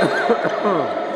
Oh.